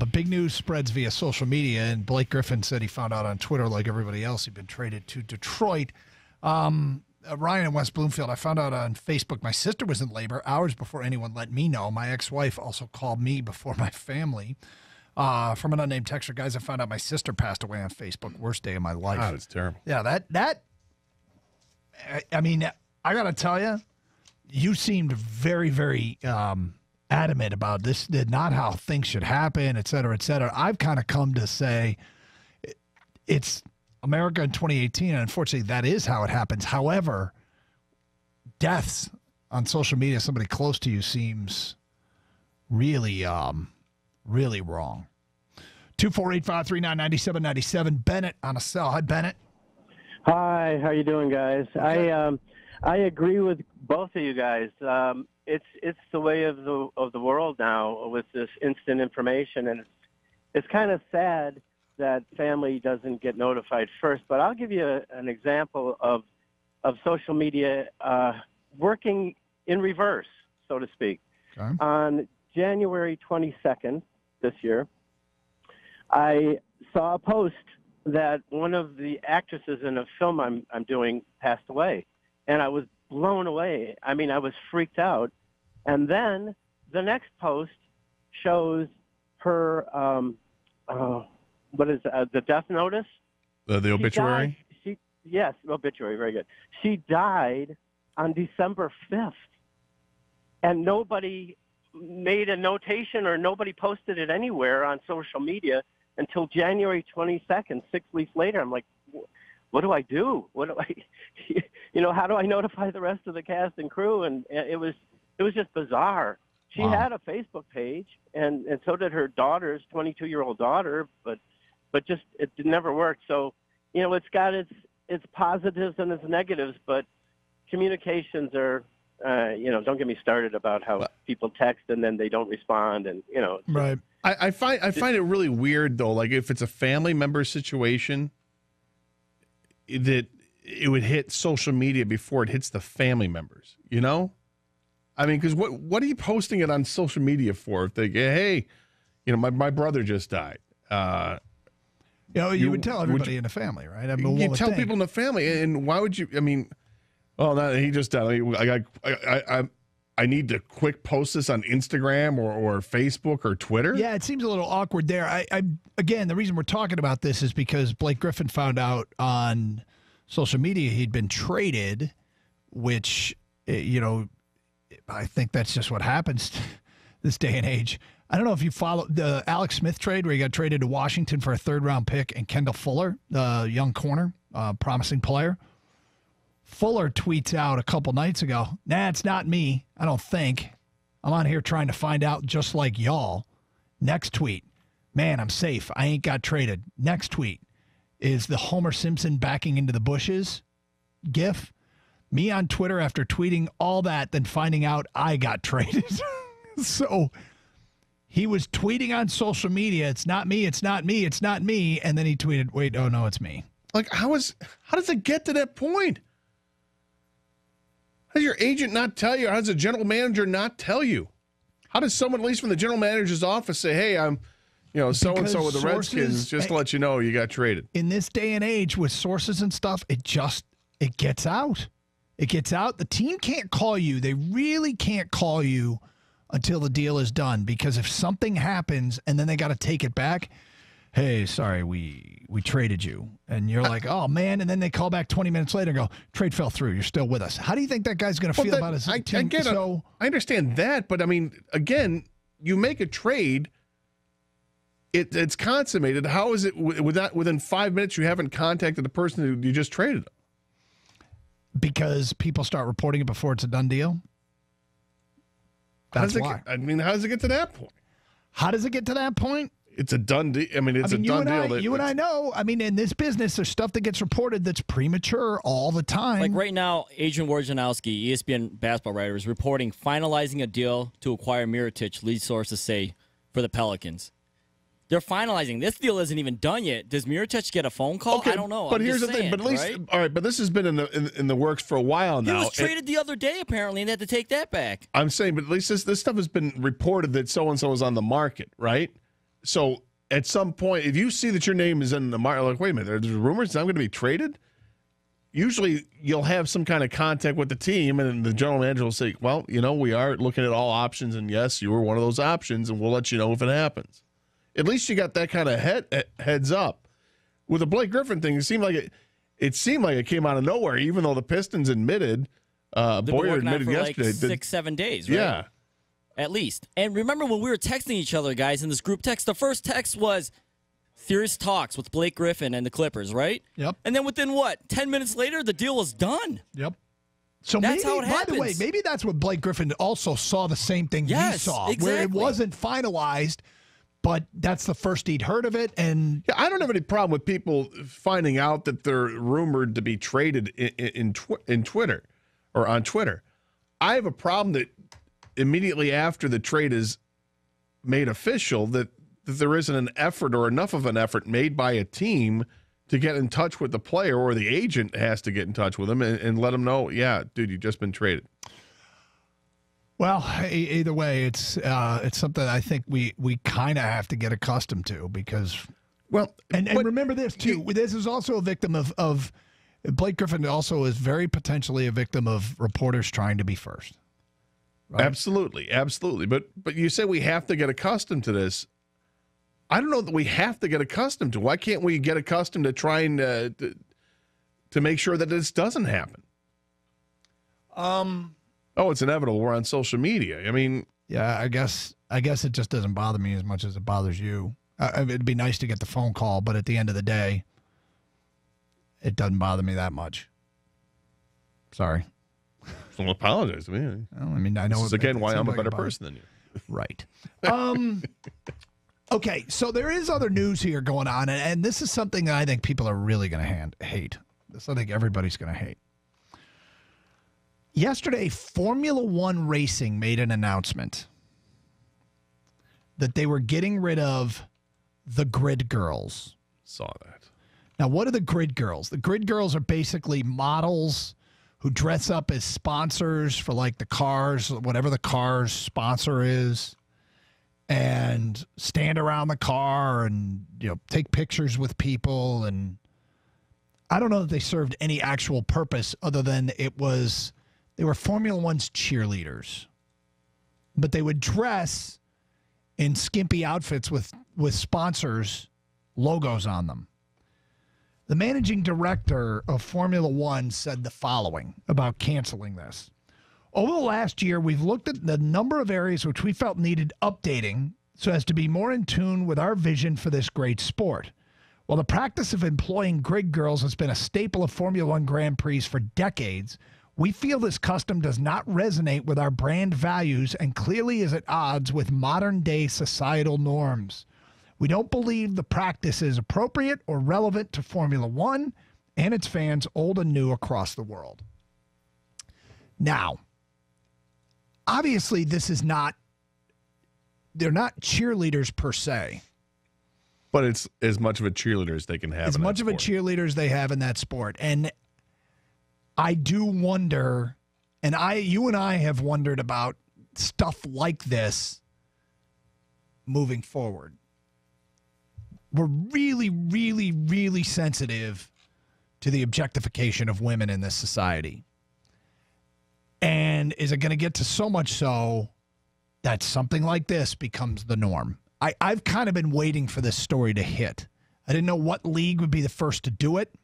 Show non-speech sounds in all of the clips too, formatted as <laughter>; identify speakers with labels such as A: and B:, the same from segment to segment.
A: but big news spreads via social media, and Blake Griffin said he found out on Twitter, like everybody else, he'd been traded to Detroit. Um, uh, Ryan in West Bloomfield, I found out on Facebook my sister was in labor hours before anyone let me know. My ex wife also called me before my family. Uh, from an unnamed texter, guys, I found out my sister passed away on Facebook. Worst day of my life.
B: God, it's terrible.
A: Yeah, that that. I, I mean, I gotta tell you, you seemed very, very um, adamant about this. Did not how things should happen, et cetera, et cetera. I've kind of come to say it's America in 2018, and unfortunately, that is how it happens. However, deaths on social media, somebody close to you seems really, um, really wrong. Two four eight five three nine ninety seven ninety seven. Bennett on a cell. Hi, Bennett.
C: Hi, how you doing, guys? I um, I agree with both of you guys. Um, it's it's the way of the of the world now with this instant information, and it's it's kind of sad that family doesn't get notified first. But I'll give you a, an example of of social media uh, working in reverse, so to speak.
A: Okay.
C: On January 22nd this year, I saw a post that one of the actresses in a film I'm, I'm doing passed away. And I was blown away. I mean, I was freaked out. And then the next post shows her, um, uh, what is uh, the death notice?
B: The, the
C: She
B: obituary.
C: died- She, yes, obituary, very good. She died on December 5th. And nobody made a notation or nobody posted it anywhere on social media until January 22nd, six weeks later. I'm like, what do I do? What do I, <laughs> you know, how do I notify the rest of the cast and crew? And it was, it was just bizarre. She
A: Wow.
C: had a Facebook page, and and so did her daughter's 22 year old daughter, but but just it never worked. So, you know, it's got its its positives and its negatives, but communications are, uh, you know, don't get me started about how people text and then they don't respond, and you know,
A: Right.
B: I, I find I find it really weird though. Like if it's a family member situation, that it would hit social media before it hits the family members. You know, I mean, because what what are you posting it on social media for? If they hey, you know, my, my brother just died. Uh,
A: You know, you,
B: You-
A: would tell
B: would
A: everybody
B: you-
A: in the family, right? I mean,
B: you tell
A: think.
B: people in the family, and why would you? I mean, well, no, he just died. I got, I, I, I, I need to quick post this on Instagram or, or Facebook or Twitter.
A: Yeah, it seems a little awkward there. I, I again, the reason we're talking about this is because Blake Griffin found out on social media he'd been traded, which eh, you know, I think that's just what happens <laughs> this day and age. I don't know if you follow the Alex Smith trade where he got traded to Washington for a third round pick and Kendall Fuller, the young corner, uh, promising player. Fuller tweets out a couple nights ago, nah, it's not me. I don't think. I'm on here trying to find out just like y'all. Next tweet, man, I'm safe. I ain't got traded. Next tweet is the Homer Simpson backing into the bushes gif. Me on Twitter after tweeting all that, then finding out I got <laughs> traded. <laughs> so he was tweeting on social media, it's not me, it's not me, it's not me. And then he tweeted, wait, oh no, it's me.
B: Like, how is how does it get to that point? How does your agent not tell you? How does the general manager not tell you? How does someone, at least from the general manager's office, say, "Hey, I'm, you know, so and so with the
A: Because
B: Redskins," just to let you know you got traded?
A: in this day and age with sources and stuff, it just it gets out. It gets out. The team can't call you. They really can't call you until the deal is done because if something happens and then they got to take it back, hey, sorry, we we traded you. And you're like, "Oh man." And then they call back 20 minutes later and go, "Trade fell through. You're still with us." How do you think that guy's going to
B: Well,
A: feel
B: that-
A: about his
B: I, I
A: team?
B: get it.
A: so
B: I understand that, but I mean, again, you make a trade. It, it's consummated. How is it wi- without within five minutes you haven't contacted the person who you just traded?
A: Because people start reporting it before it's a done deal. That's why.
B: get- I mean, how does it get to that point?
A: How does it get to that point?
B: It's a done deal. I mean, it's
A: I mean,
B: a done deal.
A: I,
B: that
A: you and I know. I mean, in this business, there's stuff that gets reported that's premature all the time.
D: Like right now, Adrian Wojnarowski, ESPN basketball writer, is reporting finalizing a deal to acquire Mirotic, lead sources say, for the Pelicans. They're finalizing. This deal isn't even done yet. Does Mirotic get a phone call? I don't know.
B: But
D: I'm
B: here's the thing. But at least,
D: right?
B: all right. But this has been in the in, in the works for a while now.
D: he
B: was
D: traded the other day apparently, and they had to take that back.
B: I'm saying, but at least this this stuff has been reported that so and so is on the market, right? So at some point, if you see that your name is in the market, like, wait a minute, there's rumors I'm going to be traded. Usually, you'll have some kind of contact with the team, and the general manager will say, "Well, you know, we are looking at all options, and yes, you were one of those options, and we'll let you know if it happens." At least you got that kind of head, eh, heads up. With the Blake Griffin thing, it seemed like it. It seemed like it came out of nowhere, even though the Pistons admitted, uh,
D: They've been
B: Boyer
D: working on it
B: admitted
D: for
B: yesterday.
D: like six, seven days, right?
B: yeah,
D: At least. And remember when we were texting each other, guys, in this group text, the first text was serious talks with Blake Griffin and the Clippers, right?
A: Yep.
D: And then within what, 10 minutes later, the deal was done.
A: Yep. So
D: That's
A: maybe,
D: how it
A: by the way, maybe that's what Blake Griffin also saw the same thing he
D: Yes,
A: saw, where it wasn't finalized, but that's the first he'd heard of it, and
B: Yeah, I don't have any problem with people finding out that they're rumored to be traded in in, tw- in Twitter or on Twitter. I have a problem that immediately after the trade is made official that, that there isn't an effort or enough of an effort made by a team to get in touch with the player or the agent has to get in touch with them and, and let them know, yeah, dude, you've just been traded.
A: Well, either way, it's uh, it's something I think we we kind of have to get accustomed to because
B: Well,
A: And, and remember this too. This is also a victim of of Blake Griffin. Also, is very potentially a victim of reporters trying to be first. Right.
B: Absolutely, absolutely. But but you say we have to get accustomed to this. I don't know that we have to get accustomed to. Why can't we get accustomed to trying uh, to to make sure that this doesn't happen?
A: Um.
B: Oh, it's inevitable. We're on social media. I mean,
A: Yeah, I guess I guess it just doesn't bother me as much as it bothers you. I it'd be nice to get the phone call, but at the end of the day, it doesn't bother me that much. Sorry. <laughs>
B: don't apologize to me.
A: Well, I mean, I know
B: This
A: it-
B: again why I'm a better person than you. <laughs>
A: Right. Um. okay, so there is other news here going on, and, and this is something that I think people are really going to hand hate. This I think everybody's going to hate. Yesterday, Formula One Racing made an announcement that they were getting rid of the grid girls.
B: Saw that.
A: Now, what are the grid girls? The grid girls are basically models who dress up as sponsors for like the cars, whatever the car's sponsor is, and stand around the car and you know take pictures with people. And I don't know that they served any actual purpose other than it was they were Formula One's cheerleaders, but they would dress in skimpy outfits with with sponsors logos on them. The managing director of Formula One said the following about canceling this. Over the last year, we've looked at the number of areas which we felt needed updating so as to be more in tune with our vision for this great sport. While the practice of employing grid girls has been a staple of Formula One Grand Prix for decades, we feel this custom does not resonate with our brand values and clearly is at odds with modern day societal norms. We don't believe the practice is appropriate or relevant to Formula One and its fans, old and new, across the world. Now, obviously, this is not, they're not cheerleaders per se.
B: But it's as much of a cheerleader as they can have.
A: as
B: in that
A: much of a cheerleader as they have in that sport. And I do wonder, and I, you and I have wondered about stuff like this moving forward. We're really, really, really sensitive to the objectification of women in this society. And is it going to get to so much so that something like this becomes the norm? I, I've kind of been waiting for this story to hit. I didn't know what league would be the first to do it.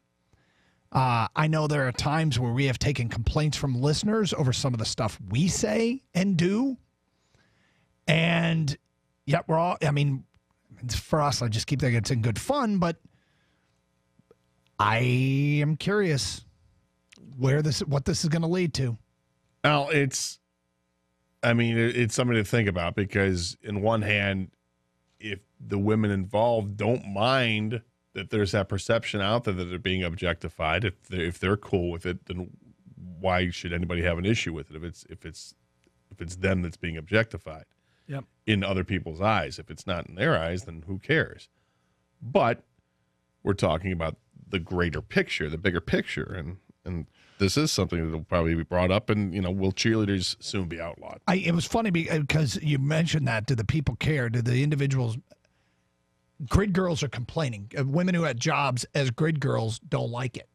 A: Uh, I know there are times where we have taken complaints from listeners over some of the stuff we say and do. And yet we're all, I mean, for us, I just keep thinking it's in good fun, but I am curious where this, what this is going to lead to.
B: Now it's, I mean, it's something to think about because, in one hand, if the women involved don't mind that there's that perception out there that they're being objectified, if they're, if they're cool with it, then why should anybody have an issue with it? If it's if it's if it's them that's being objectified
A: Yep.
B: in other people's eyes, if it's not in their eyes, then who cares? But we're talking about the greater picture, the bigger picture, and and this is something that will probably be brought up. And you know, will cheerleaders soon be outlawed?
A: I, it was funny because uh, you mentioned that. Do the people care? Do the individuals? Grid girls are complaining. Uh, women who had jobs as grid girls don't like it.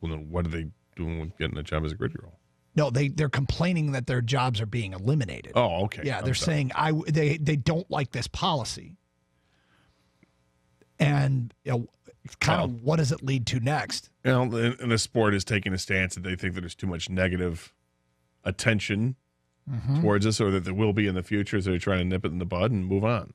B: Well, then what are they doing with getting a job as a grid girl?
A: No, they they're complaining that their jobs are being eliminated.
B: Oh, okay.
A: yeah,
B: I'm
A: they're
B: sorry.
A: saying I they they don't like this policy. And you know, kind of what does it lead to next?
B: you know, and, and the sport is taking a stance that they think that there's too much negative attention
A: Mm-hmm.
B: towards us, or that there will be in the future. So they're trying to nip it in the bud and move on.